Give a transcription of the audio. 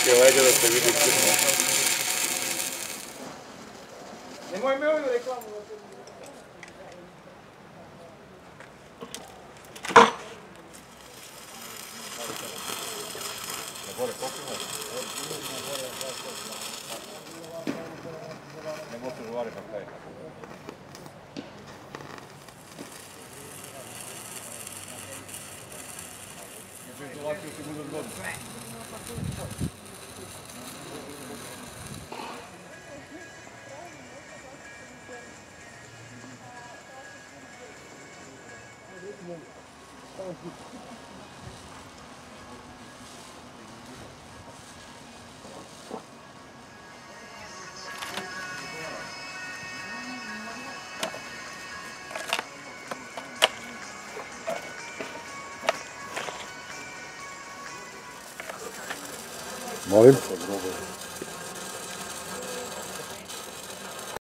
Slike, ajde da se vidi crno. Nemoj me ovdje reklamu. Ne možeš govoriti na kaj. Izolaciju ti bude Молимся, грубо